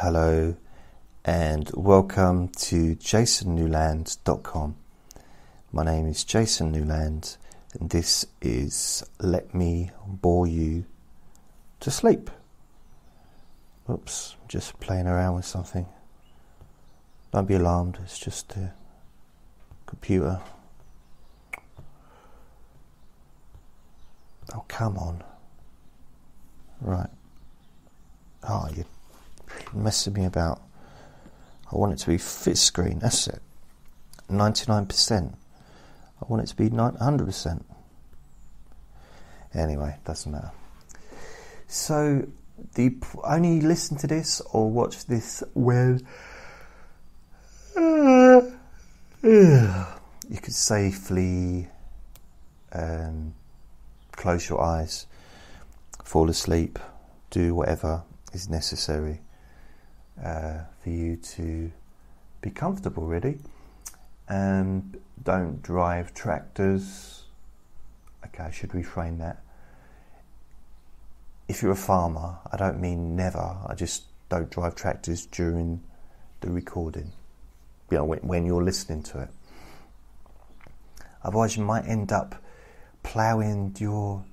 hello, and welcome to jasonnewland.com. My name is Jason Newland, and this is Let Me Bore You to Sleep. Oops, just playing around with something. Don't be alarmed, it's just a computer. Oh, come on. Right. Ah, oh, you're messing me about. I want it to be fit screen, that's it. 99%. I want it to be 100%. Anyway, doesn't matter. So, the only listen to this or watch this uh, you could safely um, close your eyes, fall asleep, do whatever is necessary uh, for you to be comfortable, really. And don't drive tractors. Okay, I should reframe that. If you're a farmer, I don't mean never, I just don't drive tractors during the recording, you know, when, when you're listening to it. Otherwise, you might end up ploughing your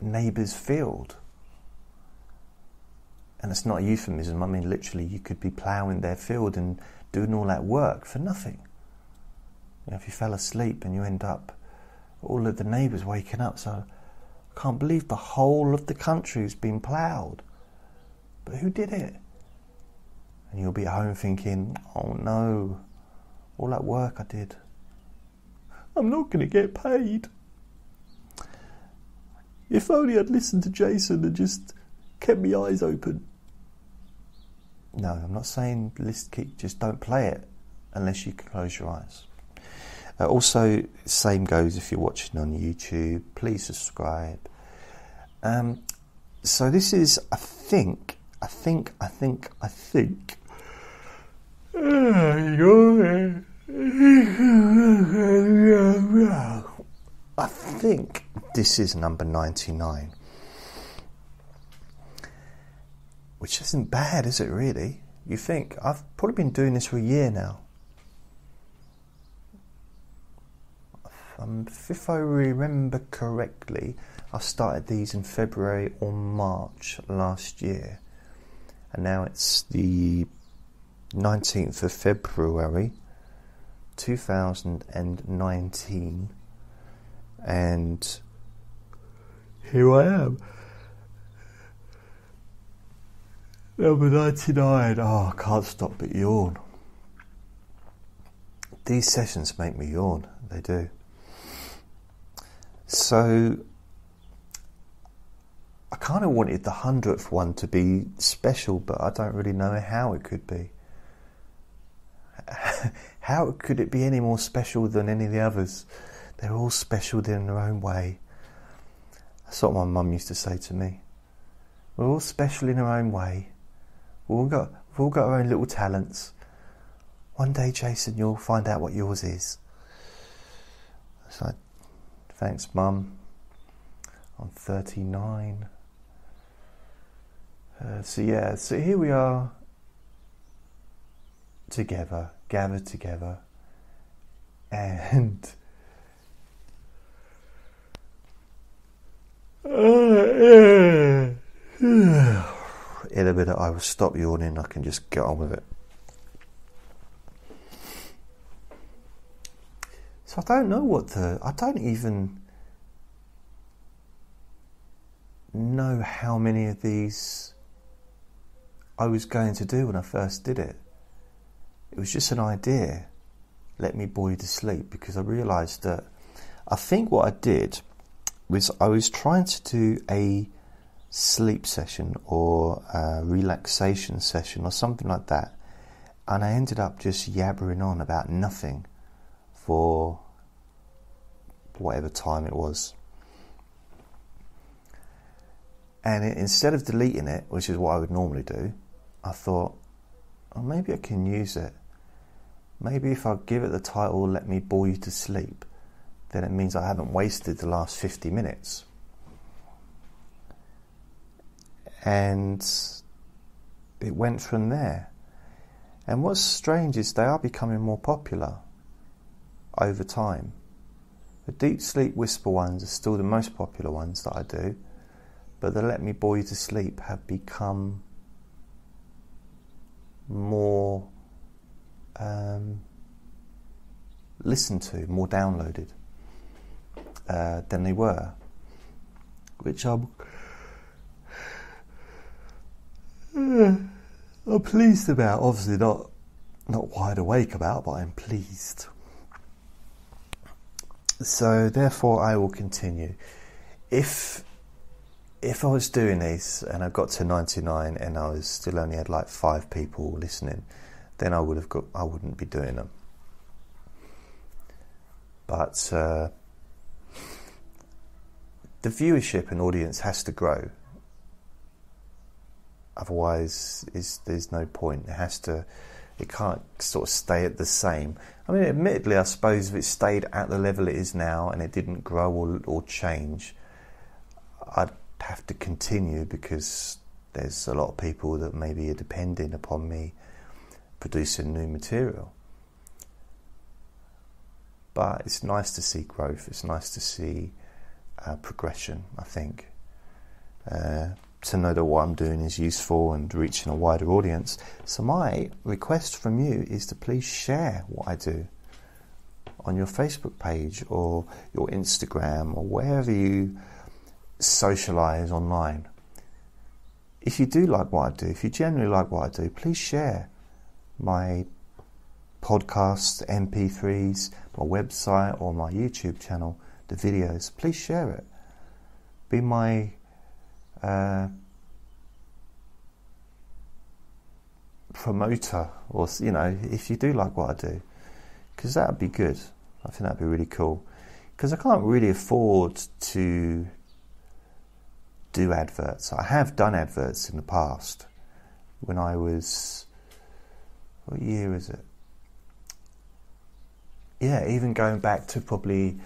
neighbour's field. And it's not a euphemism, I mean, literally, you could be ploughing their field and doing all that work for nothing. You know, if you fell asleep and you end up all of the neighbours waking up, so I can't believe the whole of the country has been ploughed. But who did it? And you'll be at home thinking, oh no, all that work I did. I'm not going to get paid. If only I'd listened to Jason and just kept my eyes open. No, I'm not saying list keep, just don't play it unless you can close your eyes. Uh, also, same goes if you're watching on YouTube. Please subscribe. Um, so this is, I think, I think, I think, I think. I think this is number 99. Which isn't bad, is it really? You think? I've probably been doing this for a year now. Um, if I remember correctly, I started these in February or March last year, and now it's the 19th of February 2019, and here I am. Number 99. Oh, I can't stop but yawn. These sessions make me yawn, they do. So, I kind of wanted the hundredth one to be special, but I don't really know how it could be. how could it be any more special than any of the others? They're all special in their own way. That's what my mum used to say to me. We're all special in our own way. We've all got, we've all got our own little talents. One day, Jason, you'll find out what yours is. It's like, thanks, Mum. I'm 39. Uh, so, yeah, so here we are together, gathered together, and. a minute I will stop yawning, I can just get on with it. So I don't know what the. I don't even know how many of these I was going to do when I first did it. It was just an idea. Let me bore you to sleep because I realised that I think what I did was I was trying to do a sleep session or a relaxation session or something like that. And I ended up just yabbering on about nothing for whatever time it was. And it, instead of deleting it, which is what I would normally do, I thought, oh, maybe I can use it. Maybe if I give it the title, Let Me Bore You to Sleep, then it means I haven't wasted the last 50 minutes and it went from there. And what's strange is they are becoming more popular over time. The deep sleep whisper ones are still the most popular ones that I do, but the let me bore you to sleep have become more um, listened to, more downloaded uh, than they were, which I'm I'm pleased about. Obviously, not not wide awake about, but I'm pleased. So, therefore, I will continue. If if I was doing this and I got to 99 and I was still only had like five people listening, then I would have got I wouldn't be doing them. But uh, the viewership and audience has to grow. Otherwise, is there's no point. It has to. It can't sort of stay at the same. I mean, admittedly, I suppose if it stayed at the level it is now and it didn't grow or, or change, I'd have to continue because there's a lot of people that maybe are depending upon me producing new material. But it's nice to see growth. It's nice to see uh, progression. I think uh, to know that what I'm doing is useful and reaching a wider audience. So my request from you is to please share what I do on your Facebook page or your Instagram or wherever you socialize online. If you do like what I do, if you generally like what I do, please share my podcasts, MP3s, my website, or my YouTube channel, the videos. Please share it. Be my uh, promoter, or you know, if you do like what I do, because that would be good. I think that'd be really cool. Because I can't really afford to do adverts. I have done adverts in the past when I was. What year is it? Yeah, even going back to probably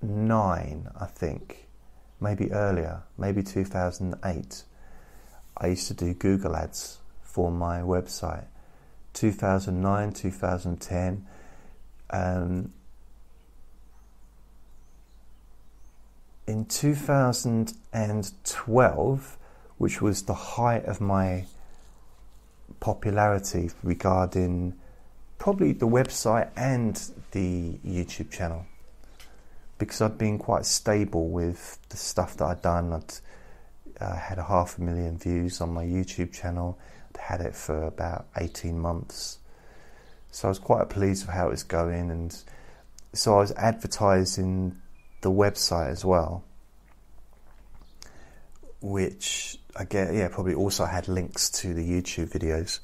2009, I think. Maybe earlier, maybe 2008. I used to do Google ads for my website. 2009, 2010. Um, in 2012, which was the height of my popularity regarding probably the website and the YouTube channel, because I'd been quite stable with the stuff that I'd done. I'd uh, had a half a million views on my YouTube channel. I'd had it for about 18 months. So I was quite pleased with how it was going, and so I was advertising the website as well, which I get, yeah, probably also had links to the YouTube videos.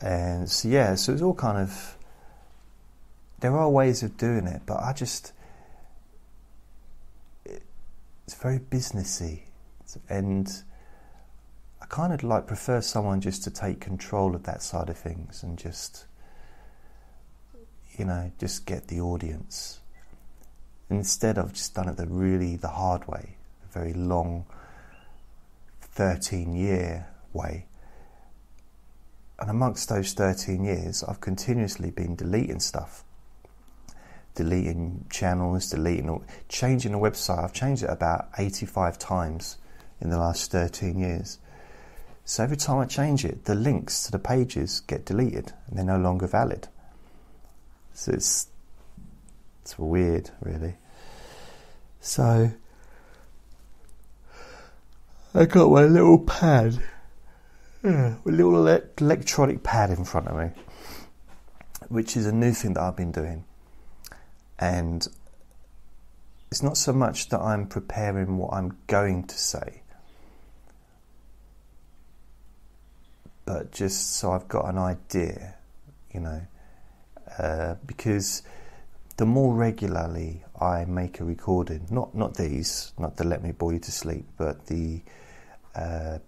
And so, yeah, so it was all kind of, there are ways of doing it, but I just, it's very businessy. And I kind of like prefer someone just to take control of that side of things and just, you know, just get the audience Instead, I've just done it the really the hard way, a very long, 13 year way. And amongst those 13 years, I've continuously been deleting stuff, deleting channels, deleting, changing the website. I've changed it about 85 times in the last 13 years. So every time I change it, the links to the pages get deleted and they're no longer valid. So it's it's weird, really. So I got my little pad, a little electronic pad in front of me, which is a new thing that I've been doing. And it's not so much that I'm preparing what I'm going to say, but just so I've got an idea, you know, uh, because the more regularly I make a recording, not not these, not the let me bore you to sleep, but the uh,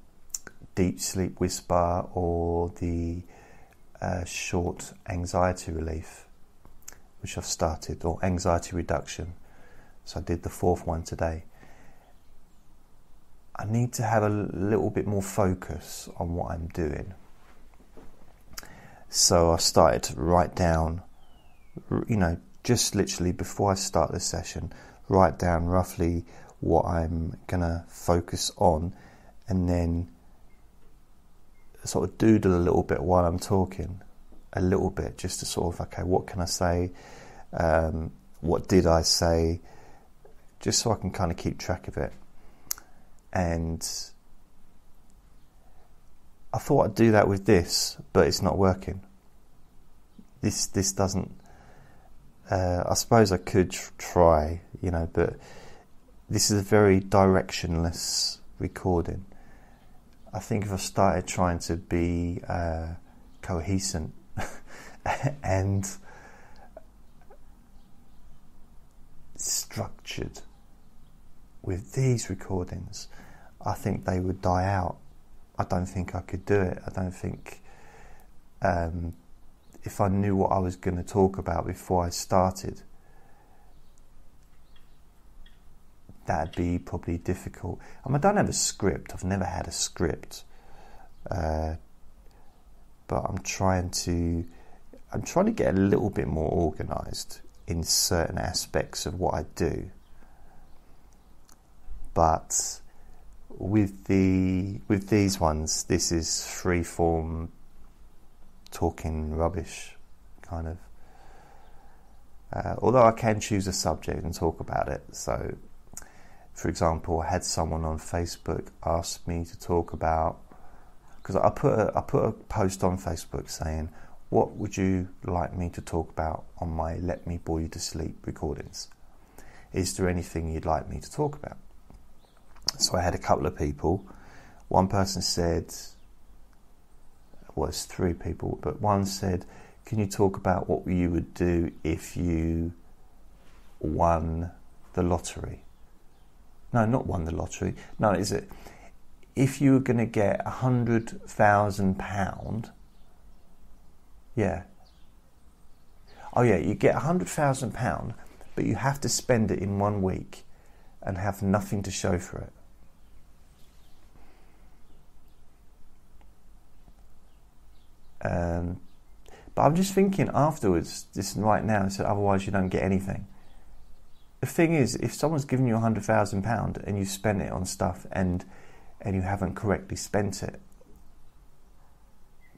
deep sleep whisper or the uh, short anxiety relief, which I've started, or anxiety reduction. So I did the fourth one today. I need to have a little bit more focus on what I'm doing. So I started to write down, you know, just literally before I start the session, write down roughly what I'm going to focus on and then sort of doodle a little bit while I'm talking, a little bit, just to sort of, okay, what can I say? Um, what did I say? Just so I can kind of keep track of it. And I thought I'd do that with this, but it's not working. This this doesn't. Uh, I suppose I could try, you know, but this is a very directionless recording. I think if I started trying to be uh, cohesive and structured with these recordings, I think they would die out. I don't think I could do it. I don't think um, if I knew what I was going to talk about before I started, that'd be probably difficult. I, mean, I don't have a script. I've never had a script, uh, but I'm trying to. I'm trying to get a little bit more organised in certain aspects of what I do. But with the with these ones, this is free form talking rubbish, kind of. Uh, although I can choose a subject and talk about it, so for example, I had someone on Facebook ask me to talk about because I put a, I put a post on Facebook saying, "What would you like me to talk about on my Let Me Bore You to Sleep recordings? Is there anything you'd like me to talk about?" So I had a couple of people. One person said, well, three people, but one said, "Can you talk about what you would do if you won the lottery?" No, not won the lottery. No, is it? If you were going to get a hundred thousand pound, yeah. Oh yeah, you get a hundred thousand pound, but you have to spend it in one week, and have nothing to show for it. Um, but I'm just thinking afterwards, just right now, so otherwise you don't get anything the thing is, if someone's given you a hundred thousand pound and you spent it on stuff and and you haven't correctly spent it,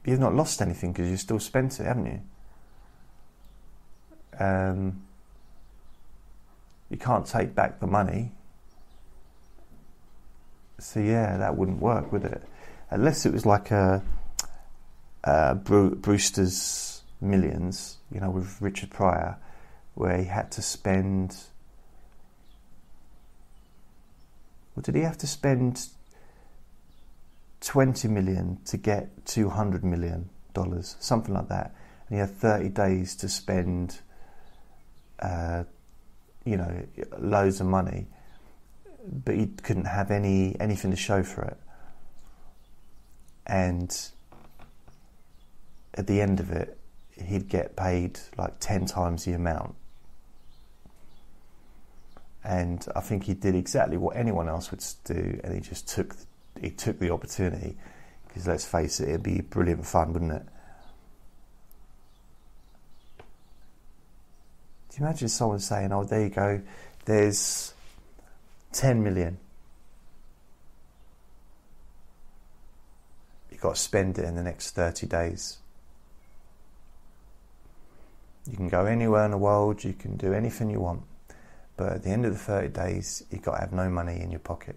you've not lost anything because you still spent it, haven't you? Um, you can't take back the money. So yeah, that wouldn't work, would it? Unless it was like a, a Brewster's Millions, you know, with Richard Pryor, where he had to spend Or did he have to spend 20 million to get 200 million dollars, something like that? And he had 30 days to spend, uh, you know, loads of money, but he couldn't have any anything to show for it. And at the end of it, he'd get paid like 10 times the amount and I think he did exactly what anyone else would do, and he just took he took the opportunity because let's face it, it'd be brilliant fun, wouldn't it? Do you imagine someone saying, "Oh, there you go, there's ten million. You've got to spend it in the next thirty days." You can go anywhere in the world, you can do anything you want. But at the end of the 30 days, you've got to have no money in your pocket.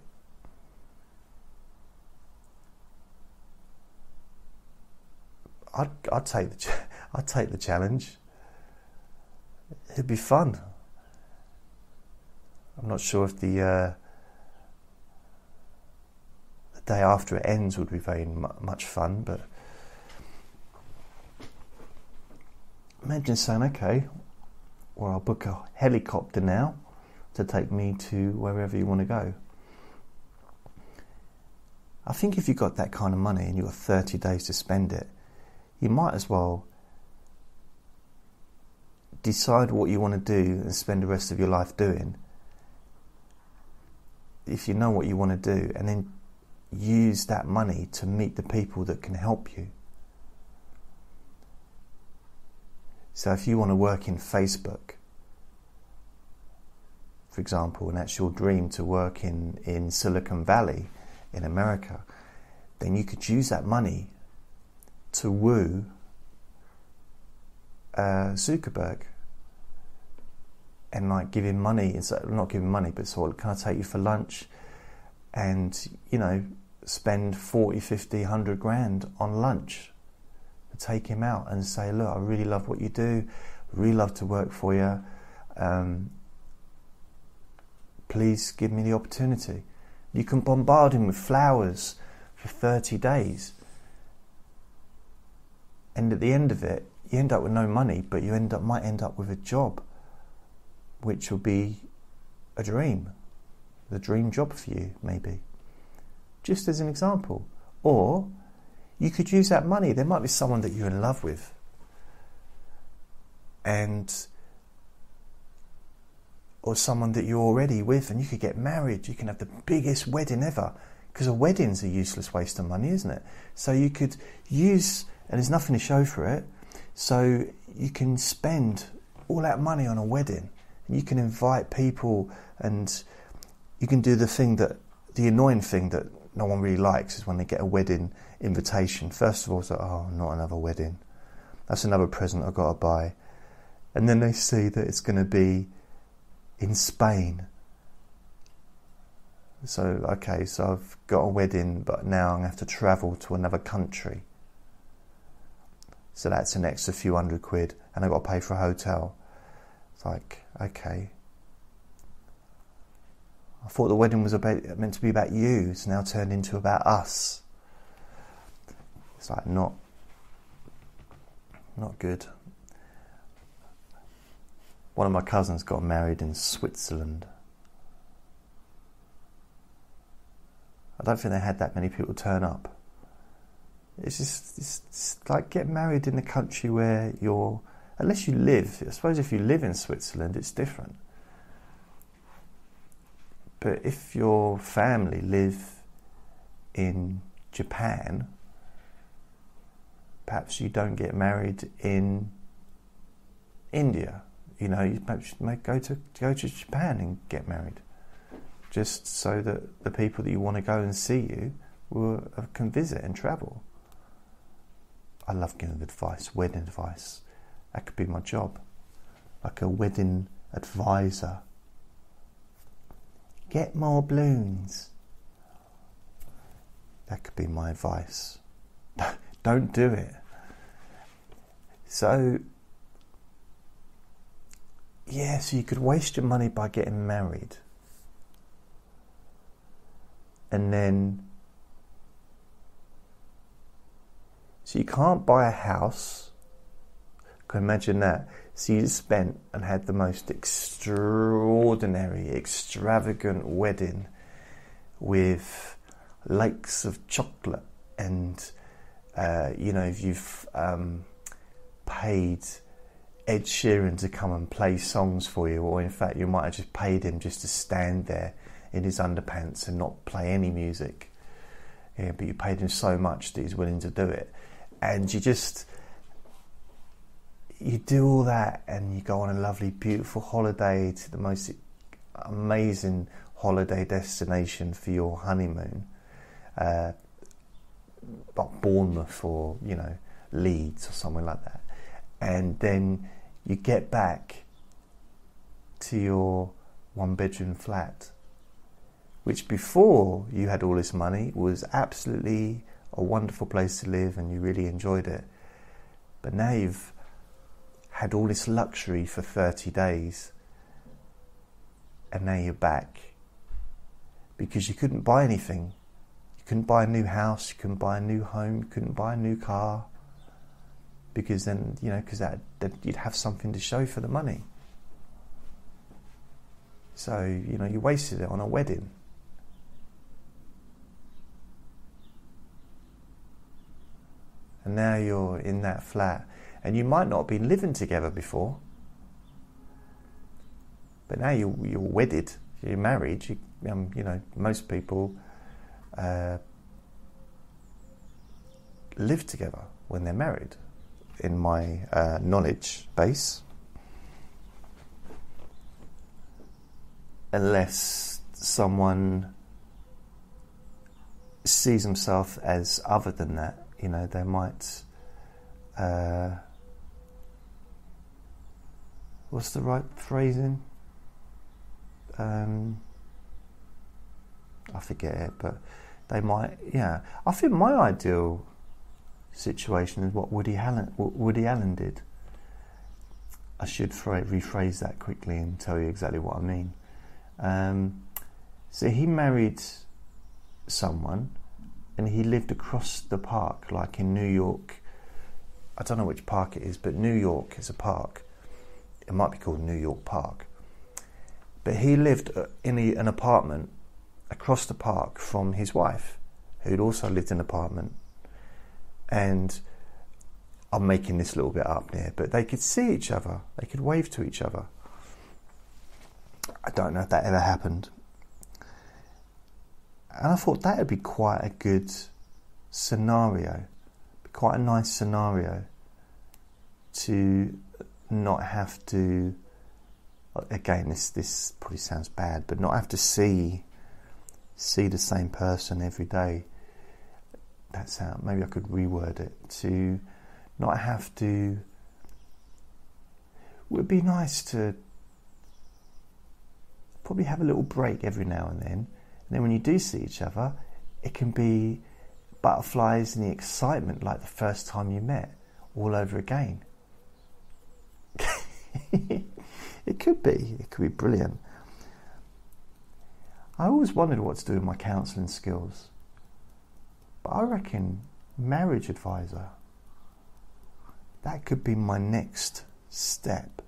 I'd, I'd take the I'd take the challenge. It'd be fun. I'm not sure if the uh, the day after it ends would be very much fun, but imagine saying, "Okay, well, I'll book a helicopter now." to take me to wherever you want to go. I think if you've got that kind of money and you've got 30 days to spend it, you might as well decide what you want to do and spend the rest of your life doing if you know what you want to do, and then use that money to meet the people that can help you. So if you want to work in Facebook, for example, and that's your dream to work in, in Silicon Valley in America, then you could use that money to woo uh, Zuckerberg and like give him money, not give him money, but sort of, can I take you for lunch? And, you know, spend 40, 50, 100 grand on lunch take him out and say, look, I really love what you do, really love to work for you. Um, please give me the opportunity. You can bombard him with flowers for 30 days. And at the end of it, you end up with no money, but you end up might end up with a job, which will be a dream, the dream job for you, maybe. Just as an example. Or you could use that money. There might be someone that you're in love with. And or someone that you're already with and you could get married. You can have the biggest wedding ever. Because a wedding's a useless waste of money, isn't it? So you could use, and there's nothing to show for it, so you can spend all that money on a wedding. And you can invite people and you can do the thing that, the annoying thing that no one really likes is when they get a wedding invitation. First of all, it's like, oh, not another wedding. That's another present I've got to buy. And then they see that it's going to be in Spain. So, okay, so I've got a wedding, but now I'm going to have to travel to another country. So that's an extra few hundred quid, and I've got to pay for a hotel. It's like, okay. I thought the wedding was about, meant to be about you, it's now turned into about us. It's like, not, not good. One of my cousins got married in Switzerland. I don't think they had that many people turn up. It's just it's, it's like get married in a country where you're, unless you live. I suppose if you live in Switzerland, it's different. But if your family live in Japan, perhaps you don't get married in India you know, you may go to go to Japan and get married, just so that the people that you want to go and see you will, uh, can visit and travel. I love giving advice, wedding advice. That could be my job, like a wedding advisor. Get more balloons. That could be my advice. Don't do it. So yeah, so you could waste your money by getting married. And then. So you can't buy a house. Can imagine that. So you spent and had the most extraordinary, extravagant wedding with lakes of chocolate and, uh, you know, if you've um, paid Ed Sheeran to come and play songs for you, or in fact, you might have just paid him just to stand there in his underpants and not play any music. Yeah, but you paid him so much that he's willing to do it, and you just you do all that, and you go on a lovely, beautiful holiday to the most amazing holiday destination for your honeymoon, uh, Bournemouth or you know Leeds or somewhere like that. And then you get back to your one bedroom flat, which before you had all this money was absolutely a wonderful place to live and you really enjoyed it. But now you've had all this luxury for 30 days and now you're back because you couldn't buy anything. You couldn't buy a new house, you couldn't buy a new home, you couldn't buy a new car because then you know because that, that you'd have something to show for the money. So you know you wasted it on a wedding. And now you're in that flat, and you might not have been living together before, but now you, you're wedded. You're married. You, um, you know, most people uh, live together when they're married. In my uh, knowledge base, unless someone sees himself as other than that, you know, they might. Uh, what's the right phrasing? Um, I forget it, but they might. Yeah, I think my ideal situation is what Woody Allen Woody Allen did. I should rephrase that quickly and tell you exactly what I mean. Um, so he married someone, and he lived across the park, like in New York. I don't know which park it is, but New York is a park. It might be called New York Park. But he lived uh, in a, an apartment across the park from his wife, who'd also lived in an apartment. And I'm making this little bit up here, but they could see each other, they could wave to each other. I don't know if that ever happened. And I thought that would be quite a good scenario, quite a nice scenario to not have to. Again, this this probably sounds bad, but not have to see see the same person every day. That's how maybe I could reword it to not have to. It would be nice to probably have a little break every now and then and then when you do see each other, it can be butterflies and the excitement like the first time you met all over again. it could be. It could be brilliant. I always wondered what to do with my counselling skills. But I reckon marriage advisor, that could be my next step.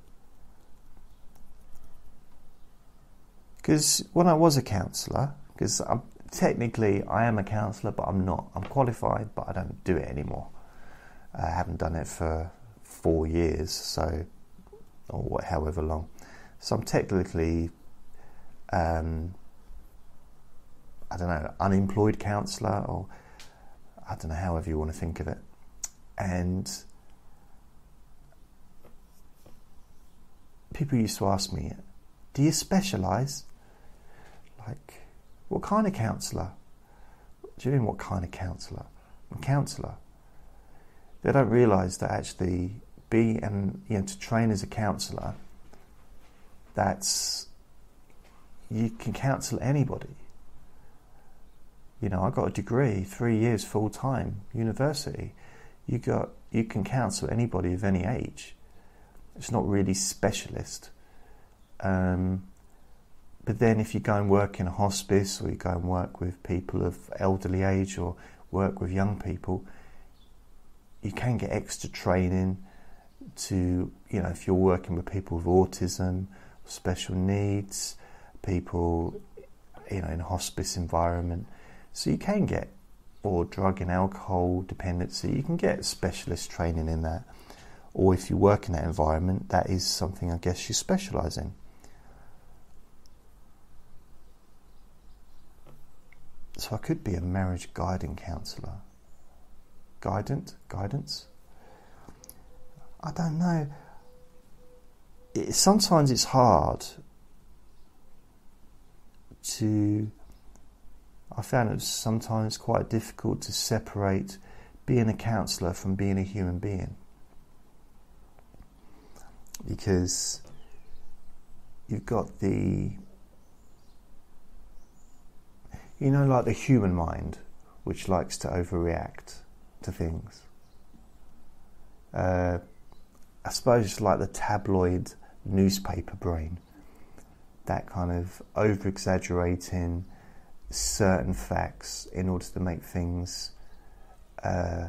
Because when I was a counsellor, because technically I am a counsellor, but I'm not. I'm qualified, but I don't do it anymore. I haven't done it for four years, so or however long. So I'm technically, um, I don't know, unemployed counsellor, or I don't know, however you want to think of it. And people used to ask me, "Do you specialise?" Like, what kind of counsellor? Do you mean what kind of counsellor? Counsellor. They don't realise that actually be and you know to train as a counsellor. That's you can counsel anybody. You know, I got a degree, three years full time, university. You got you can counsel anybody of any age. It's not really specialist. Um, but then, if you go and work in a hospice or you go and work with people of elderly age or work with young people, you can get extra training to, you know, if you're working with people with autism, special needs, people, you know, in a hospice environment. So you can get, or drug and alcohol dependency, you can get specialist training in that. Or if you work in that environment, that is something I guess you specialise in. So I could be a marriage guiding counsellor. Guidant? Guidance? I don't know. It, sometimes it's hard to. I found it sometimes quite difficult to separate being a counsellor from being a human being. Because you've got the you know, like the human mind, which likes to overreact to things. Uh, I suppose it's like the tabloid newspaper brain, that kind of over exaggerating certain facts in order to make things uh,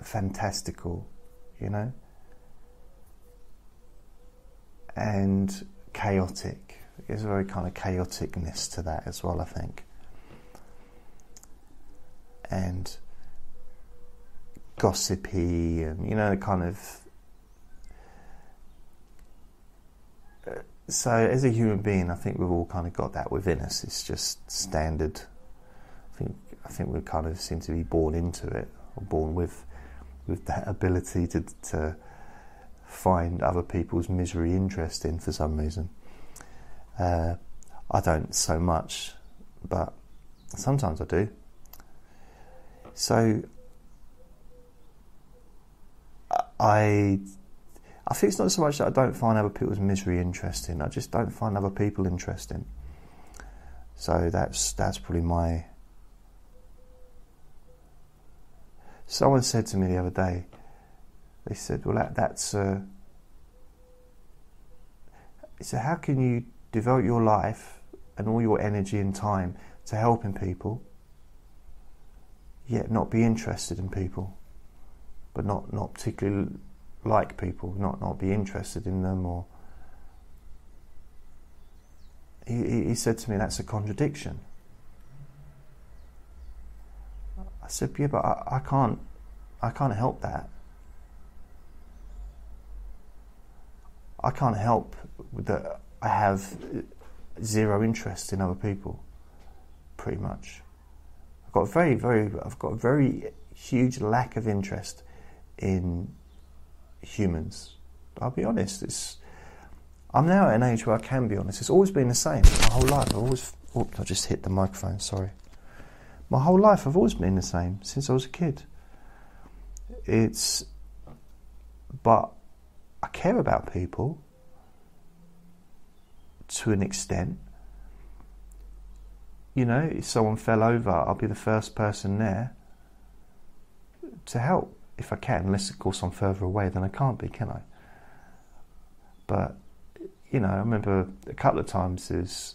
fantastical, you know, and chaotic there's a very kind of chaoticness to that as well, I think. And gossipy, and you know, kind of uh, so as a human being, I think we've all kind of got that within us. It's just standard. I think I think we kind of seem to be born into it, or born with with that ability to to find other people's misery interesting for some reason. Uh, I don't so much, but sometimes I do. So I I think it's not so much that I don't find other people's misery interesting. I just don't find other people interesting. So that's that's probably my. Someone said to me the other day. They said, "Well, that, that's." Uh, so how can you devote your life and all your energy and time to helping people, yet not be interested in people, but not not particularly like people, not not be interested in them, or he, he said to me that's a contradiction. I said, yeah, but I, I can't, I can't help that. I can't help that I have uh, zero interest in other people, pretty much. I've got very, very, I've got a very huge lack of interest in humans. I'll be honest. It's I'm now at an age where I can be honest. It's always been the same my whole life. I've always. Oops, I just hit the microphone. Sorry. My whole life, I've always been the same since I was a kid. It's, but I care about people to an extent. You know, if someone fell over, I'll be the first person there to help if I can, unless of course I'm further away, then I can't be, can I? But you know, I remember a couple of times was,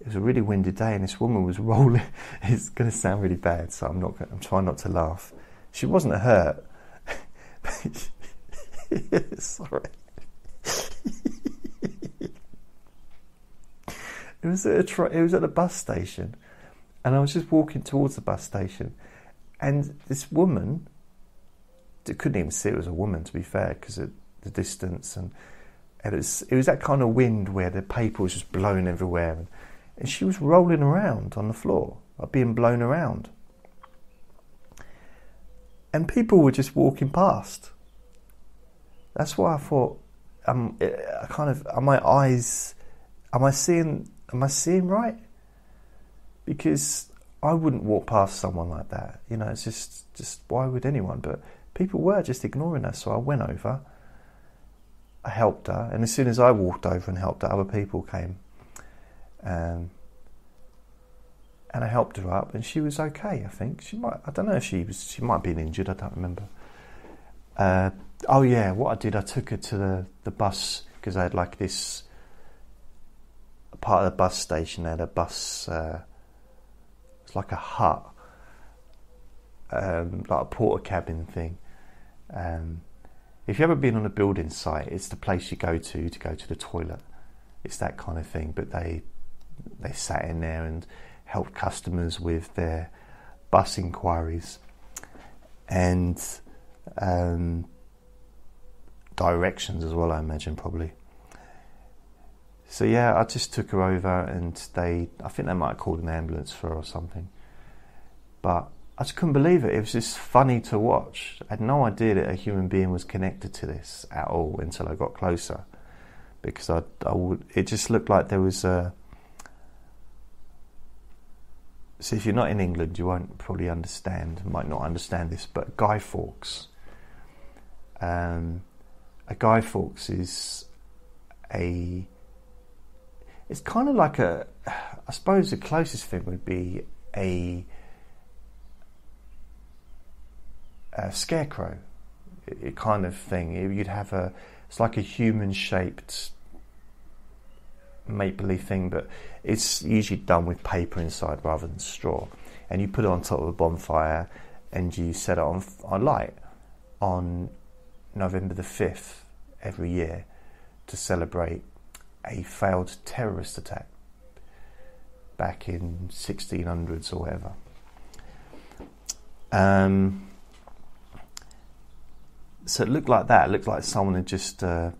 it was a really windy day, and this woman was rolling. it's going to sound really bad, so I'm not. I'm trying not to laugh. She wasn't hurt. Sorry. It was at a tra- it was at a bus station, and I was just walking towards the bus station, and this woman couldn't even see it was a woman, to be fair, because of the distance. And, and it, was, it was that kind of wind where the paper was just blowing everywhere. And, and she was rolling around on the floor, like being blown around. And people were just walking past. That's why I thought, um, I kind of, are my eyes, am I seeing, am I seeing right? Because I wouldn't walk past someone like that. You know, it's just, just why would anyone? But people were just ignoring her. So I went over, I helped her, and as soon as I walked over and helped her, other people came. Um, and I helped her up, and she was okay. I think she might. I don't know if she was. She might have been injured. I don't remember. Uh, oh yeah, what I did, I took her to the the bus because I had like this part of the bus station. They had a bus. Uh, it's like a hut, um, like a Portakabin thing, um, if you've ever been on a building site, it's the place you go to to go to the toilet. It's that kind of thing. But they they sat in there and helped customers with their bus inquiries and um, directions as well. I imagine probably. So yeah, I just took her over, and they I think they might have called an ambulance for her or something. But I just couldn't believe it. It was just funny to watch. I had no idea that a human being was connected to this at all until I got closer, because I, I would, it just looked like there was a. So if you're not in England, you won't probably understand, might not understand this, but Guy Fawkes. Um, a Guy Fawkes is a. It's kind of like a. I suppose the closest thing would be a a scarecrow kind of thing. You'd have a, it's like a human shaped make believe thing, but it's usually done with paper inside rather than straw. And you put it on top of a bonfire and you set it on, on light on November the 5th every year to celebrate a failed terrorist attack back in 1600s or whatever. Um, so it looked like that. It looked like someone had just uh,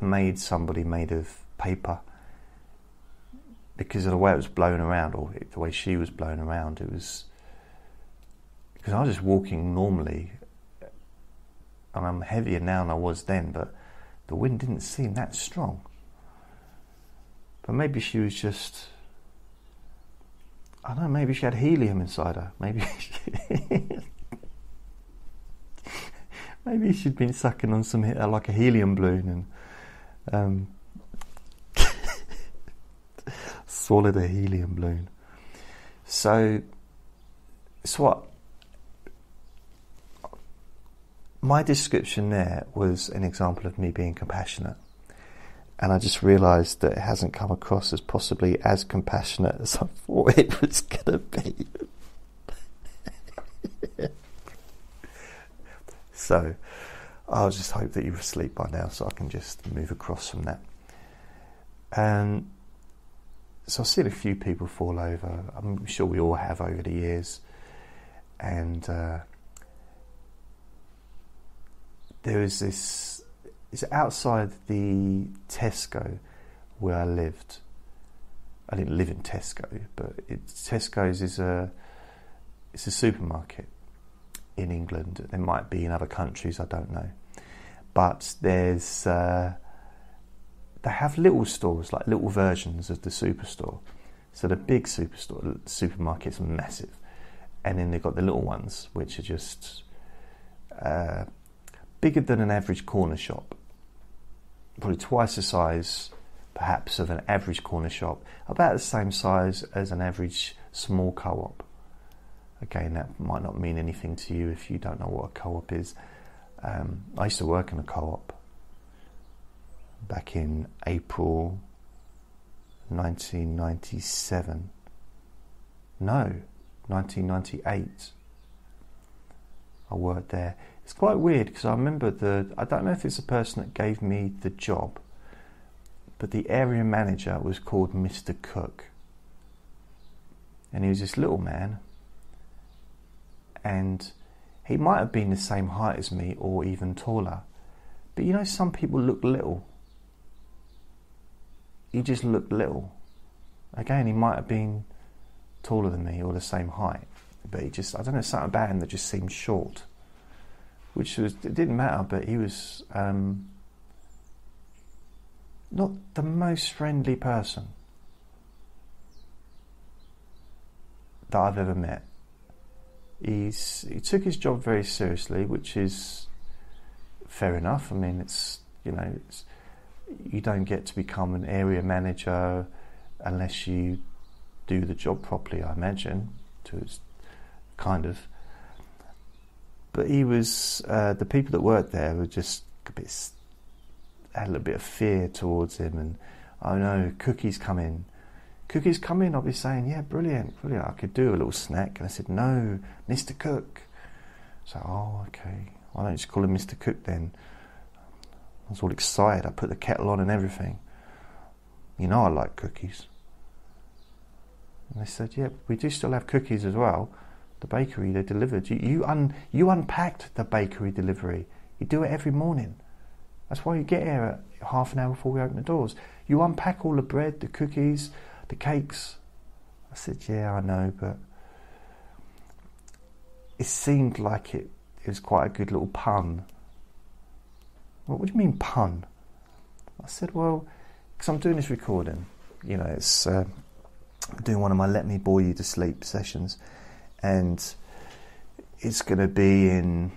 made somebody made of paper because of the way it was blown around, or the way she was blown around. It was because I was just walking normally, and I'm heavier now than I was then, but the wind didn't seem that strong. But maybe she was just. I don't know, maybe she had helium inside her. Maybe she, maybe she'd been sucking on some like a helium balloon and um, swallowed a helium balloon. So, it's what my description there was an example of me being compassionate. And I just realised that it hasn't come across as possibly as compassionate as I thought it was going to be. so I'll just hope that you're asleep by now so I can just move across from that. And so I've seen a few people fall over. I'm sure we all have over the years. And uh, there was this, it's outside the Tesco where I lived. I didn't live in Tesco, but it, Tesco's is a, it's a supermarket in England. There might be in other countries, I don't know. But there's, uh, they have little stores, like little versions of the superstore. So the big superstore, supermarkets massive. And then they've got the little ones, which are just uh, bigger than an average corner shop. Probably twice the size, perhaps, of an average corner shop. About the same size as an average small co op. Again, that might not mean anything to you if you don't know what a co op is. Um, I used to work in a co op back in April 1997. No, 1998. I worked there. It's quite weird because I remember the. I don't know if it's the person that gave me the job, but the area manager was called Mr. Cook. And he was this little man. And he might have been the same height as me or even taller. But you know, some people look little he just looked little. Again, he might have been taller than me or the same height, but he just, I don't know, something about him that just seemed short. Which was, it didn't matter, but he was um, not the most friendly person that I've ever met. He's, he took his job very seriously, which is fair enough. I mean, it's, you know, it's, you don't get to become an area manager unless you do the job properly, I imagine, to kind of. But he was, uh, the people that worked there were just a bit, had a little bit of fear towards him, and oh no, cookies come in. Cookies come in, I'll be saying, yeah, brilliant, brilliant. I could do a little snack. And I said, no, Mr. Cook. So, oh, okay. Why don't you just call him Mr. Cook then? I was all excited. I put the kettle on and everything. You know I like cookies. And they said, yeah, we do still have cookies as well. The bakery they delivered. You you un you unpacked the bakery delivery. You do it every morning. That's why you get here at half an hour before we open the doors. You unpack all the bread, the cookies, the cakes. I said, yeah, I know, but it seemed like it, it was quite a good little pun what do you mean pun? I said, well, because I'm doing this recording. You know, it's uh, doing one of my Let Me Bore You to Sleep sessions, and it's going to be in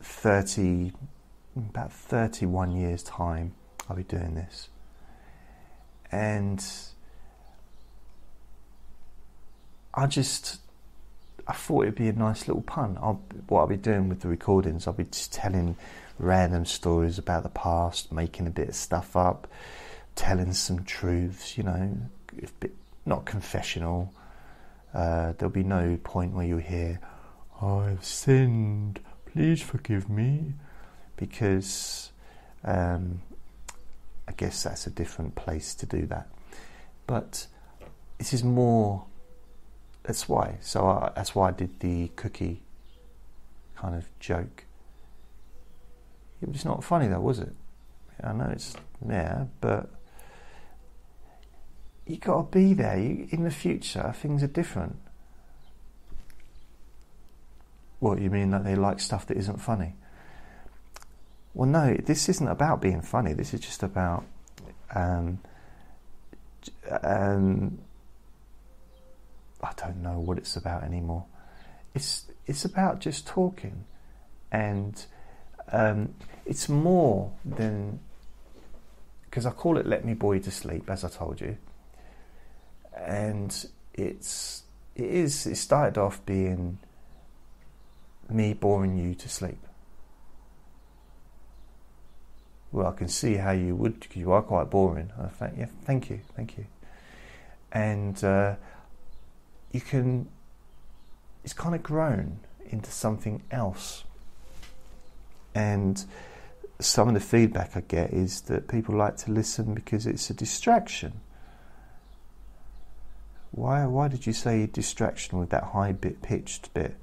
30, about 31 years' time. I'll be doing this. And I just I thought it'd be a nice little pun. I'll, what I'll be doing with the recordings, I'll be just telling random stories about the past, making a bit of stuff up, telling some truths, you know, bit, not confessional. Uh, there'll be no point where you hear, I've sinned, please forgive me, because um, I guess that's a different place to do that. But this is more, that's why. So I, that's why I did the cookie kind of joke It was not funny though, was it? I know it's there, but you got to be there. You, in the future, things are different. What you mean that they like stuff that isn't funny? Well, no, this isn't about being funny. This is just about um, um, I don't know what it's about anymore. It's it's about just talking, and um, it's more than because I call it "Let Me You to Sleep," as I told you, and it's it is it started off being me boring you to sleep. Well, I can see how you would, because you are quite boring. I yeah, thank you, thank you. And uh, you can, it's kind of grown into something else. And some of the feedback I get is that people like to listen because it's a distraction. Why, why did you say distraction with that high bit pitched bit?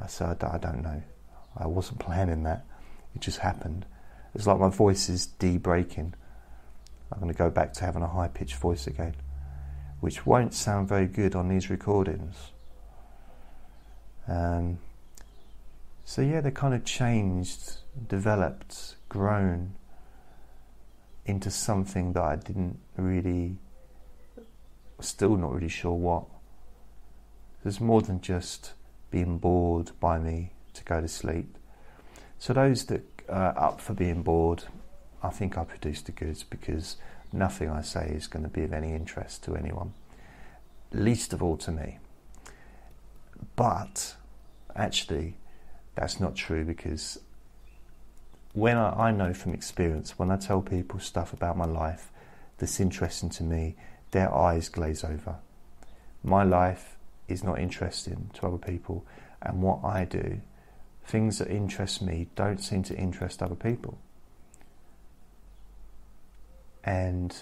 I said, I don't know. I wasn't planning that. It just happened. It's like my voice is de-breaking. I'm going to go back to having a high-pitched voice again, which won't sound very good on these recordings. Um, so yeah, they kind of changed, developed, grown into something that I didn't really, still not really sure what. There's more than just being bored by me to go to sleep. So those that uh, up for being bored, I think I produce the goods because nothing I say is going to be of any interest to anyone, least of all to me. But actually, that's not true because when I, I know from experience, when I tell people stuff about my life that's interesting to me, their eyes glaze over. My life is not interesting to other people, and what I do things that interest me don't seem to interest other people. And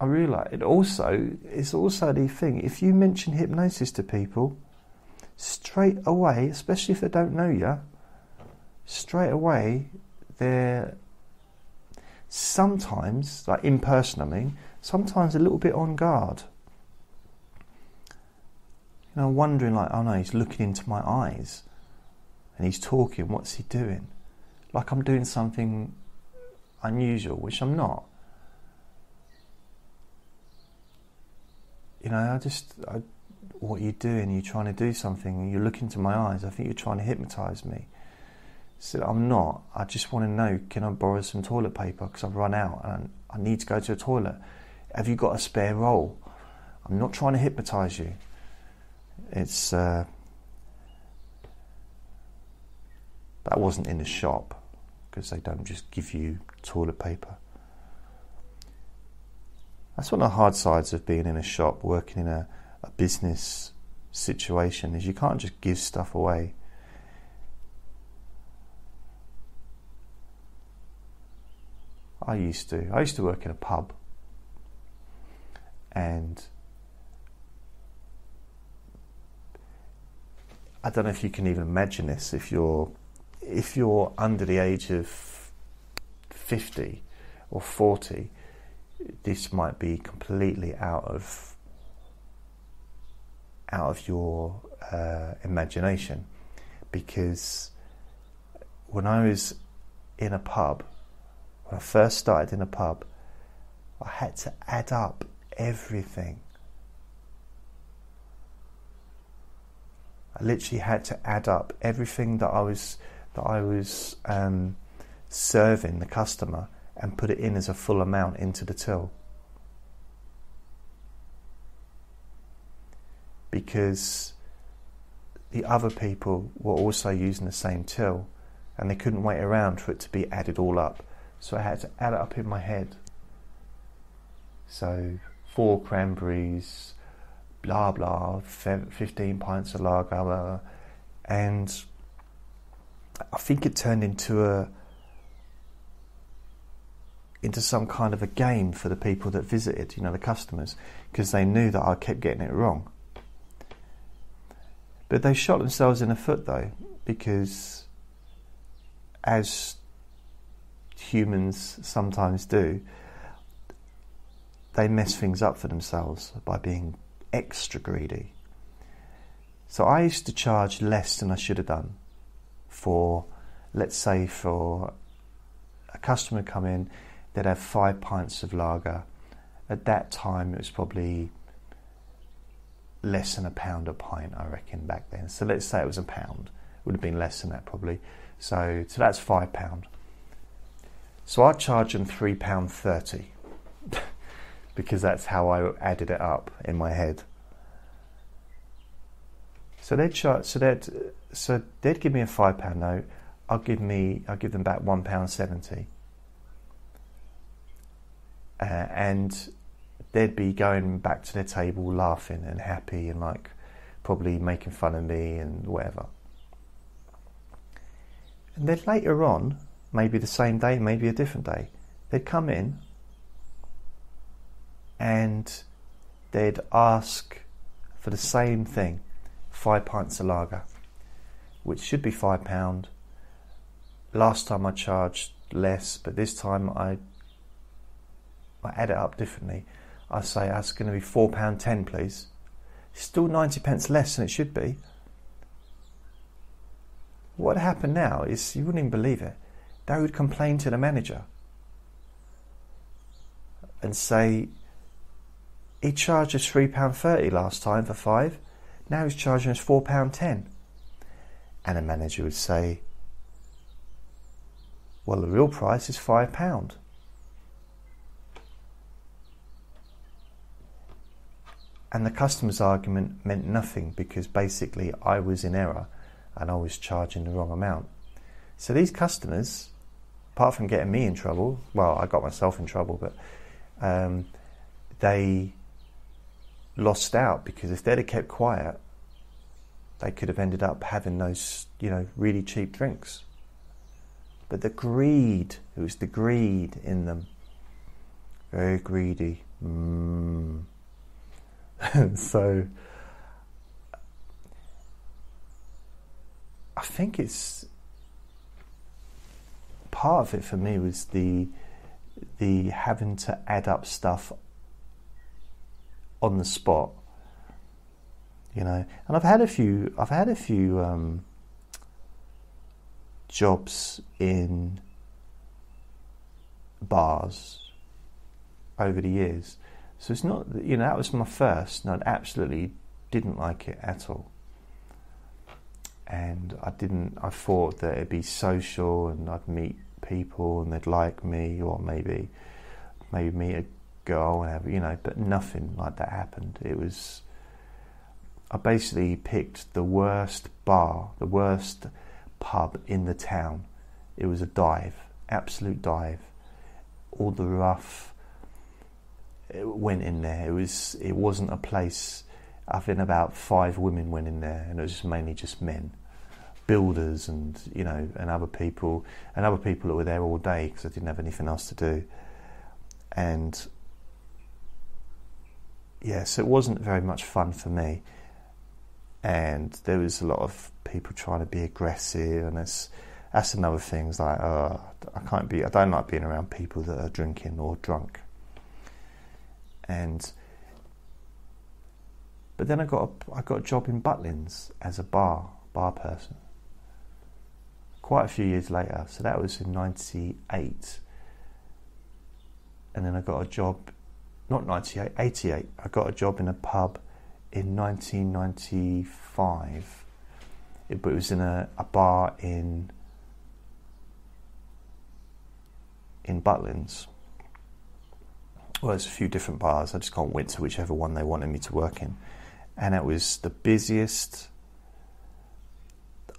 I realise it also it's also the thing if you mention hypnosis to people straight away, especially if they don't know you, straight away they're sometimes like in person I mean, sometimes a little bit on guard you know, wondering like, oh no, he's looking into my eyes and he's talking, what's he doing? Like I'm doing something unusual, which I'm not. You know, I just, I, what are you doing? You're trying to do something you look into my eyes. I think you're trying to hypnotize me. So I'm not. I just want to know, can I borrow some toilet paper? Because I've run out and I need to go to the toilet. Have you got a spare roll? I'm not trying to hypnotize you it's uh, that wasn't in the shop because they don't just give you toilet paper. That's one of the hard sides of being in a shop, working in a, a business situation, is you can't just give stuff away. I used to. I used to work in a pub, and I don't know if you can even imagine this. If you're if you're under the age of fifty or forty, this might be completely out of out of your uh, imagination, because when I was in a pub, when I first started in a pub, I had to add up everything I literally had to add up everything that I was that I was um, serving the customer and put it in as a full amount into the till. Because the other people were also using the same till and they couldn't wait around for it to be added all up. So I had to add it up in my head. So four cranberries, blah blah, 15 pints of lager, and I think it turned into a into some kind of a game for the people that visited, you know, the customers, because they knew that I kept getting it wrong. But they shot themselves in the foot though, because as humans sometimes do, they mess things up for themselves by being extra greedy. So I used to charge less than I should have done for, let's say, for a customer come in, they'd have five pints of lager. At that time, it was probably less than a pound a pint, I reckon, back then. So let's say it was a pound. It would have been less than that probably. So, so that's five pound. So I charge them three pound thirty because that's how I added it up in my head. So they'd charge, so they'd so they'd give me a five pound note. I'll give me I'll give them back one pound seventy. Uh, and they'd be going back to their table laughing and happy and like probably making fun of me and whatever. And then later on, maybe the same day, maybe a different day, they'd come in and they'd ask for the same thing five pints of lager, which should be five pound. Last time I charged less, but this time I I add it up differently. I say that's going to be four pound ten, please. Still ninety pence less than it should be. What happened now is you wouldn't even believe it. They would complain to the manager and say he charged us three pound thirty last time for five. Now he's charging us four pound ten. And the manager would say, "Well, the real price is five pound." And the customer's argument meant nothing because basically I was in error and I was charging the wrong amount. So these customers, apart from getting me in trouble, well, I got myself in trouble, but um, they lost out because if they'd have kept quiet, they could have ended up having those, you know, really cheap drinks. But the greed, it was the greed in them. Very greedy. Mm. so I think it's part of it for me was the the having to add up stuff on the spot you know and I've had a few I've had a few um, jobs in bars over the years so it's not, you know, that was my first, and I absolutely didn't like it at all. And I didn't, I thought that it'd be social and I'd meet people and they'd like me, or maybe, maybe meet a girl and have, you know, but nothing like that happened. It was, I basically picked the worst bar, the worst pub in the town. It was a dive, absolute dive. All the rough, went in there. It was it wasn't a place. I think about five women went in there, and it was mainly just men, builders, and you know, and other people, and other people that were there all day because I didn't have anything else to do, and yeah, so it wasn't very much fun for me. And there was a lot of people trying to be aggressive, and that's that's another thing. It's like, oh, I can't be. I don't like being around people that are drinking or drunk and but then I got a, I got a job in Butlins as a bar bar person. Quite a few years later, so that was in '98, and then I got a job, not '98, '88. I got a job in a pub in 1995, it, but it was in a, a bar in in Butlins well, there's a few different bars. I just can't went to whichever one they wanted me to work in. And it was the busiest.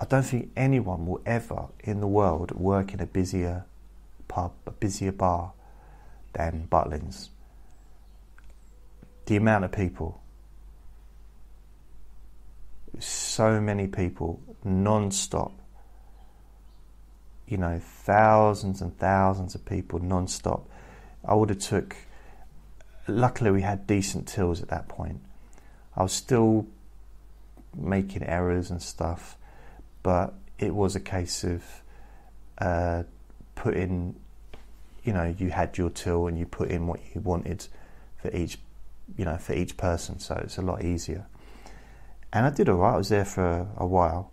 I don't think anyone will ever in the world work in a busier pub, a busier bar than Butlins. The amount of people, so many people, non stop. You know, thousands and thousands of people non stop. I would have took luckily we had decent tills at that point. I was still making errors and stuff, but it was a case of uh, put in, you know, you had your till and you put in what you wanted for each, you know, for each person. So it's a lot easier. And I did all right. I was there for a while.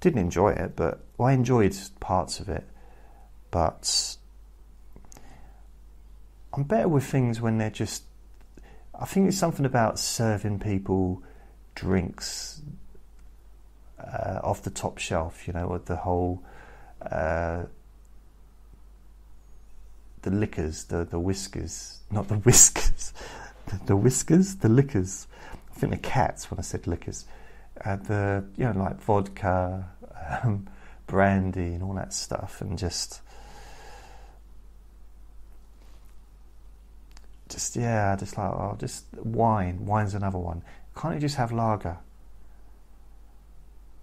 Didn't enjoy it, but well, I enjoyed parts of it. But I'm better with things when they're just. I think it's something about serving people drinks uh, off the top shelf, you know, with the whole uh, the liquors, the the whiskers, not the whiskers, the, the whiskers, the liquors. I think the cats when I said liquors, uh, the you know like vodka, um, brandy, and all that stuff, and just. Just yeah, just like oh, just wine. Wine's another one. Can't you just have lager?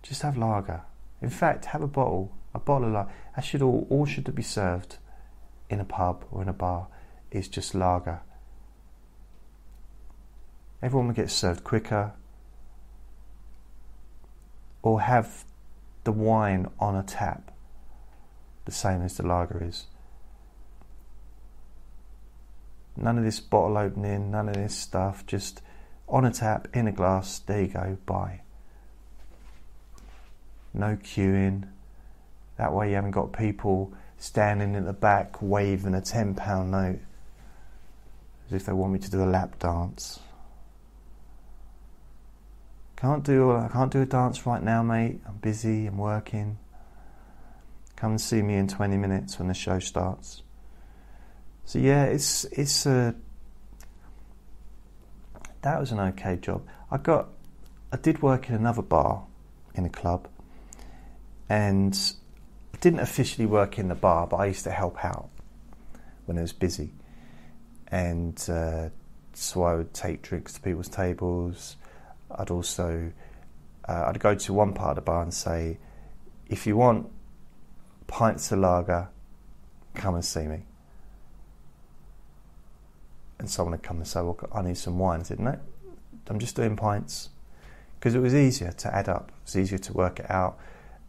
Just have lager. In fact, have a bottle, a bottle of lager. That should all, all should be served in a pub or in a bar is just lager. Everyone will get served quicker. Or have the wine on a tap, the same as the lager is. None of this bottle opening, none of this stuff, just on a tap, in a glass, there you go, bye no queuing. That way, you haven't got people standing in the back waving a £10 note as if they want me to do a lap dance. Can't do I can't do a dance right now, mate. I'm busy. I'm working. Come and see me in 20 minutes when the show starts. So yeah, it's it's a that was an okay job. I got I did work in another bar in a club and I didn't officially work in the bar, but I used to help out when it was busy. And uh, so I would take drinks to people's tables. I'd also uh, I'd go to one part of the bar and say, if you want pints of lager, come and see me. And someone would come and say, well, I need some wine. I said, no, I'm just doing pints. Because it was easier to add up. It was easier to work it out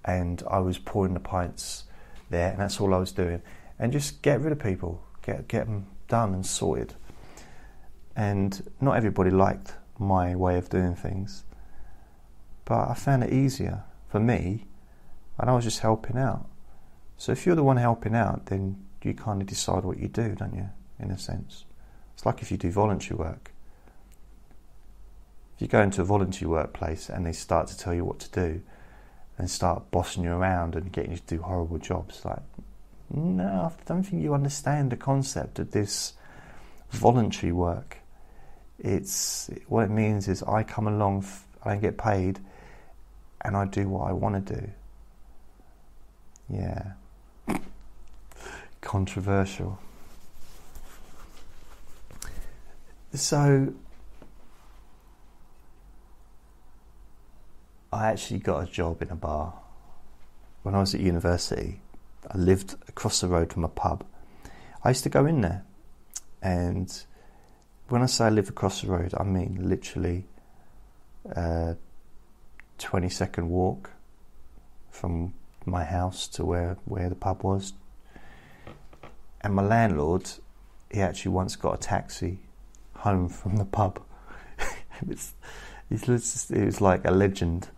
and I was pouring the pints there, and that's all I was doing. And just get rid of people, get get them done and sorted. And not everybody liked my way of doing things, but I found it easier for me, and I was just helping out. So if you're the one helping out, then you kind of decide what you do, don't you? In a sense, it's like if you do voluntary work. If you go into a voluntary workplace and they start to tell you what to do, and start bossing you around and getting you to do horrible jobs. Like, no, I don't think you understand the concept of this voluntary work. It's what it means is I come along, I get paid, and I do what I want to do. Yeah. Controversial. So I actually got a job in a bar. When I was at university, I lived across the road from a pub. I used to go in there, and when I say I live across the road, I mean literally uh, a 20 second walk from my house to where, where the pub was. And my landlord, he actually once got a taxi home from the pub. it's, it was like a legend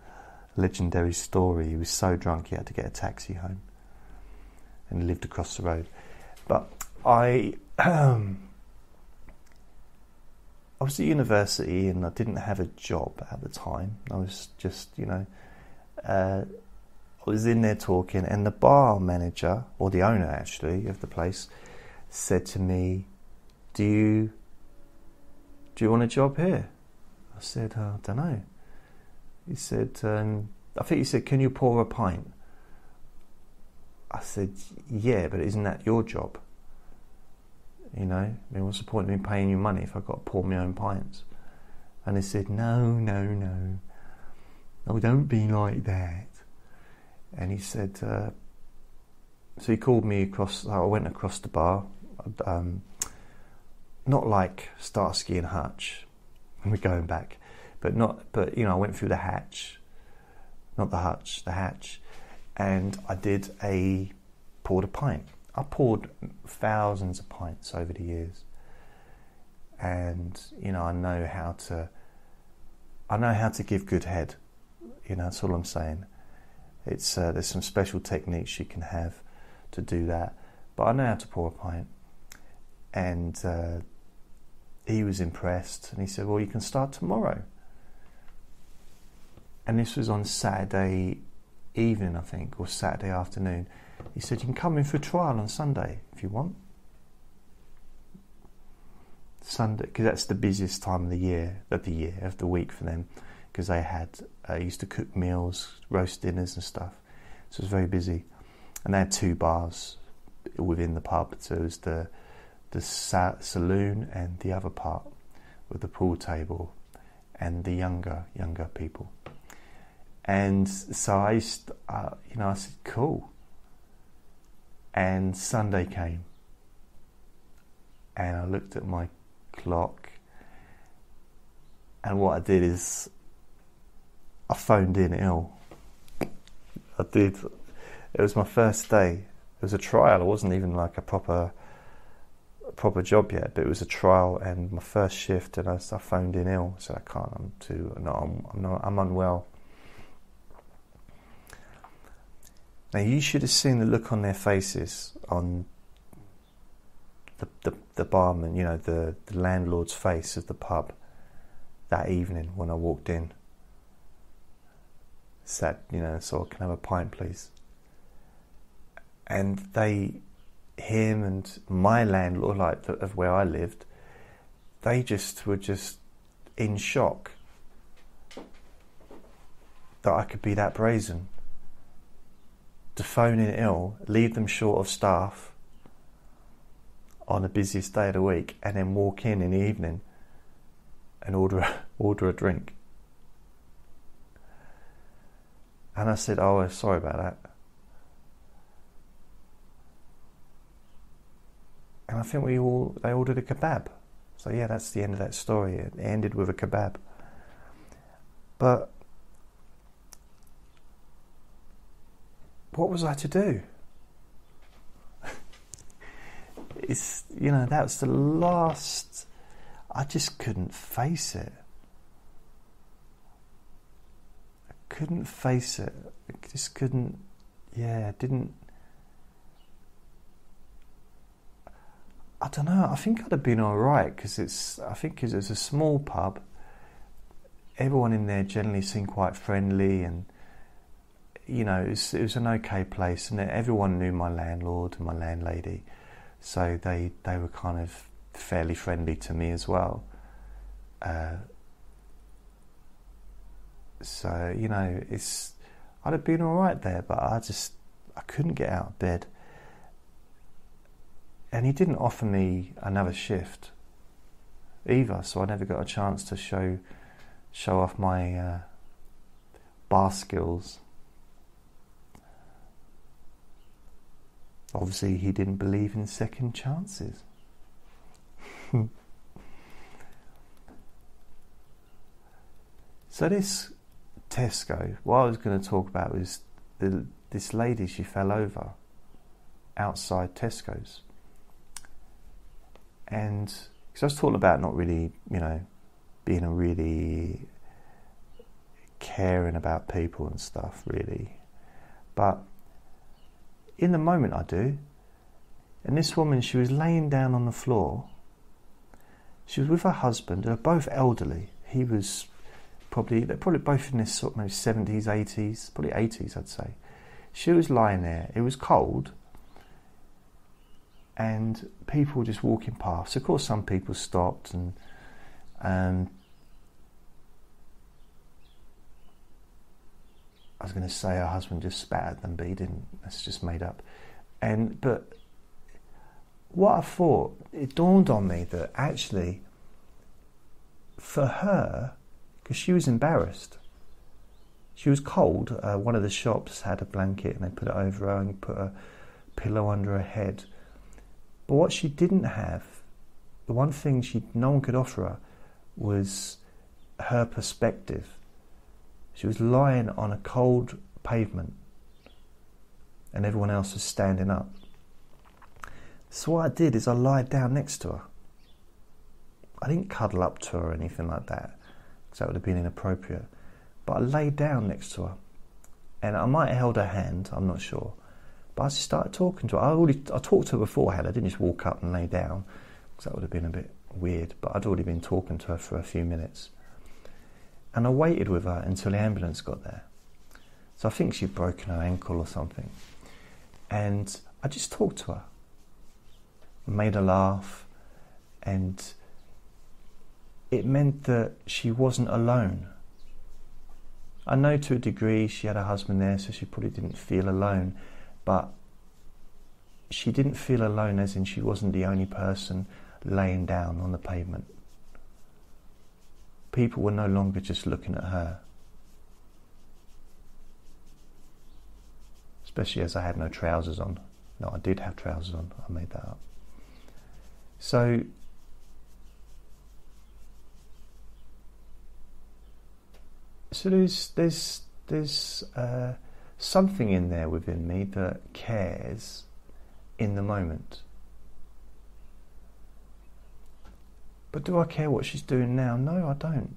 legendary story. He was so drunk he had to get a taxi home and lived across the road. But I, um, I was at university and I didn't have a job at the time. I was just, you know, uh, I was in there talking, and the bar manager, or the owner actually of the place, said to me, "Do you do you want a job here?" I said, oh, "I don't know." He said, um, I think he said, Can you pour a pint? I said, Yeah, but isn't that your job? You know, I mean, what's the point of me paying you money if I've got to pour my own pints? And he said, No, no, no. No, don't be like that. And he said, uh, So he called me across, I went across the bar, um, not like Starsky and Hutch, we're going back but not. But you know, I went through the hatch, not the hutch, the hatch, and I did a poured a pint. I poured thousands of pints over the years, and you know I know how to. I know how to give good head. You know that's all I'm saying. It's uh, there's some special techniques you can have to do that, but I know how to pour a pint, and uh, he was impressed, and he said, "Well, you can start tomorrow." And this was on Saturday evening, I think, or Saturday afternoon. He said, You can come in for trial on Sunday if you want. Sunday, because that's the busiest time of the year, of the year, of the week for them, because they had, uh, used to cook meals, roast dinners and stuff. So it was very busy. And they had two bars within the pub. So it was the, the sa- saloon and the other part with the pool table and the younger, younger people. And so I, used, uh, you know, I said, cool. And Sunday came, and I looked at my clock, and what I did is I phoned in ill. I did. It was my first day. It was a trial. It wasn't even like a proper proper job yet, but it was a trial and my first shift, and I, I phoned in ill. So I can't. I'm too. No, I'm, I'm not. I'm unwell. Now you should have seen the look on their faces on the, the, the barman, you know, the, the landlord's face of the pub that evening when I walked in. Said, you know, so oh, can I have a pint, please? And they, him and my landlord, like the, of where I lived, they just were just in shock that I could be that brazen phone in ill, leave them short of staff on the busiest day of the week, and then walk in in the evening and order order a drink. And I said, "Oh, sorry about that." And I think we all they ordered a kebab. So yeah, that's the end of that story. It ended with a kebab. But what was I to do? it's you know that was the last. I just couldn't face it. I couldn't face it. I just couldn't. Yeah, didn't. I don't know. I think I'd have been all right because it's. I think because it's a small pub. Everyone in there generally seemed quite friendly and you know, it was, it was an okay place, and everyone knew my landlord and my landlady, so they they were kind of fairly friendly to me as well. Uh, so you know, it's I'd have been all right there, but I just I couldn't get out of bed, and he didn't offer me another shift either, so I never got a chance to show show off my uh, bar skills. Obviously, he didn't believe in second chances. so, this Tesco, what I was going to talk about was the, this lady, she fell over outside Tesco's. And because I was talking about not really, you know, being a really caring about people and stuff, really. But in the moment, I do. And this woman, she was laying down on the floor. She was with her husband. They're both elderly. He was probably they're probably both in this sort of maybe seventies, eighties, probably eighties, I'd say. She was lying there. It was cold, and people were just walking past. Of course, some people stopped and um, I was going to say her husband just spat at them, but he didn't. That's just made up. And but what I thought, it dawned on me that actually, for her, because she was embarrassed, she was cold. Uh, one of the shops had a blanket and they put it over her and put a pillow under her head. But what she didn't have, the one thing she no one could offer her, was her perspective she was lying on a cold pavement and everyone else was standing up. So what I did is I lied down next to her. I didn't cuddle up to her or anything like that, because that would have been inappropriate. But I laid down next to her, and I might have held her hand. I'm not sure. But I just started talking to her. I already I talked to her beforehand. I didn't just walk up and lay down, because that would have been a bit weird. But I'd already been talking to her for a few minutes, and I waited with her until the ambulance got there. So I think she'd broken her ankle or something, and I just talked to her, made her laugh, and it meant that she wasn't alone. I know to a degree she had a husband there, so she probably didn't feel alone, but she didn't feel alone as in she wasn't the only person laying down on the pavement. People were no longer just looking at her. Especially as I had no trousers on. No, I did have trousers on, I made that up. So so there's there's there's uh, something in there within me that cares in the moment. But do I care what she's doing now? No, I don't.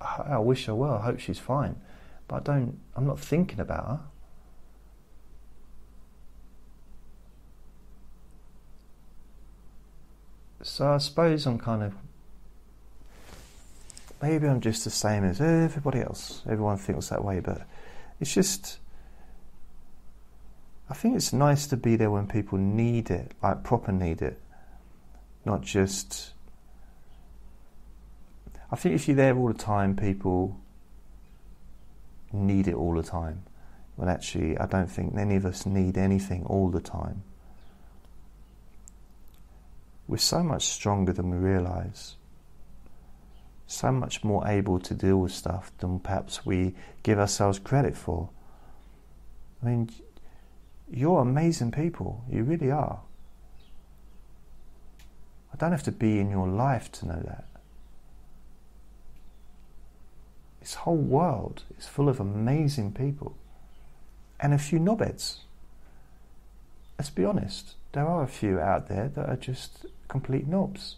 I, I wish I were. I hope she's fine, but I don't. I'm not thinking about her. So I suppose I'm kind of maybe I'm just the same as everybody else. Everyone thinks that way, but it's just. I think it's nice to be there when people need it, like proper need it, not just. I think if you're there all the time, people need it all the time. Well, actually, I don't think any of us need anything all the time. We're so much stronger than we realize so much more able to deal with stuff than perhaps we give ourselves credit for. I mean, you're amazing people. You really are. I don't have to be in your life to know that. This whole world is full of amazing people and a few knobheads. Let's be honest, there are a few out there that are just complete knobs,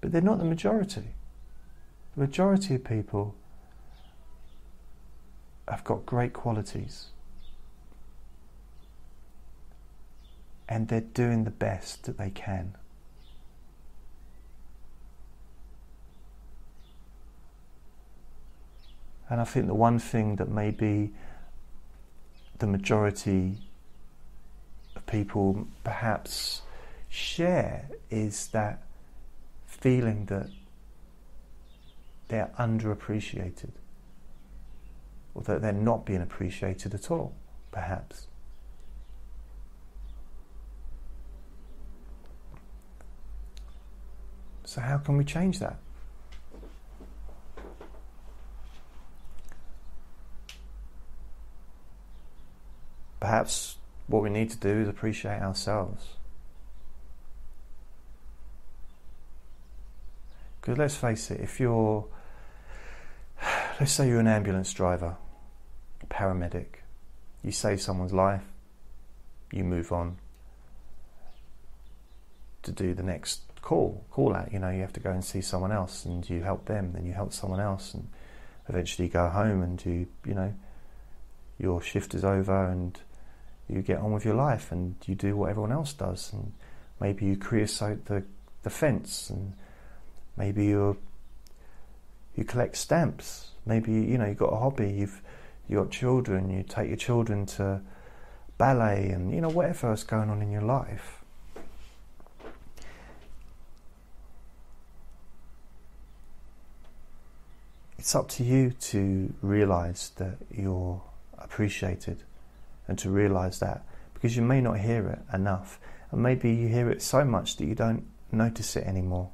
but they're not the majority. The majority of people have got great qualities and they're doing the best that they can. And I think the one thing that maybe the majority of people perhaps share is that feeling that they're underappreciated, or that they're not being appreciated at all, perhaps. So, how can we change that? Perhaps what we need to do is appreciate ourselves. Because let's face it, if you're let's say you're an ambulance driver, a paramedic, you save someone's life, you move on to do the next call, call out. You know, you have to go and see someone else, and you help them, then you help someone else, and eventually go home, and you, you know, your shift is over, and you get on with your life, and you do what everyone else does, and maybe you creosote the the fence, and maybe you you collect stamps, maybe you know you've got a hobby, you've you got children, you take your children to ballet and you know whatever is going on in your life. It's up to you to realize that you're appreciated and to realize that because you may not hear it enough and maybe you hear it so much that you don't notice it anymore.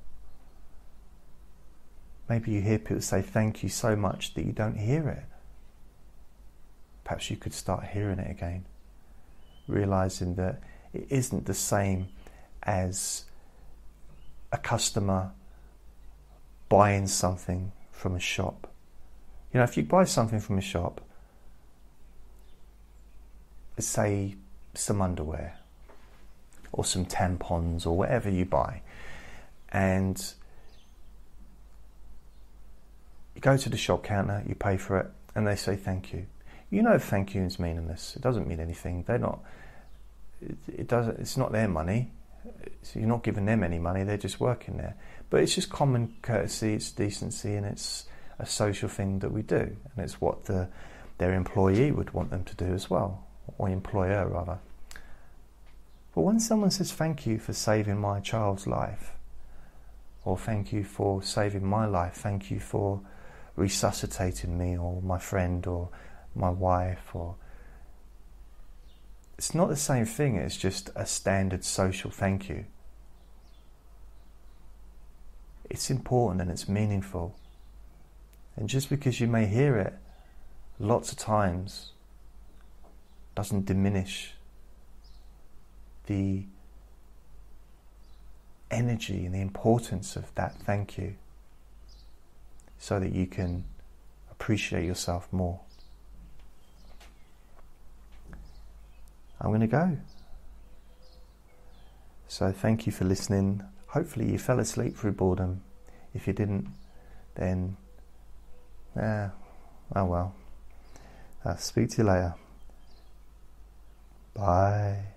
Maybe you hear people say thank you so much that you don't hear it. Perhaps you could start hearing it again, realizing that it isn't the same as a customer buying something from a shop. You know, if you buy something from a shop, say some underwear, or some tampons or whatever you buy. And you go to the shop counter, you pay for it, and they say thank you. You know, thank you is meaningless. It doesn't mean anything. They're not. It, doesn't. It's not their money. So you're not giving them any money. They're just working there. But it's just common courtesy. It's decency, and it's a social thing that we do, and it's what the their employee would want them to do as well, or employer rather. But when someone says thank you for saving my child's life, or thank you for saving my life, thank you for resuscitating me, or my friend, or my wife, or it's not the same thing, it's just a standard social thank you. It's important and it's meaningful. And just because you may hear it lots of times doesn't diminish the energy and the importance of that thank you so that you can appreciate yourself more. I'm going to go. So, thank you for listening. Hopefully, you fell asleep through boredom. If you didn't, then, yeah, oh well. I'll speak to you later. Bye.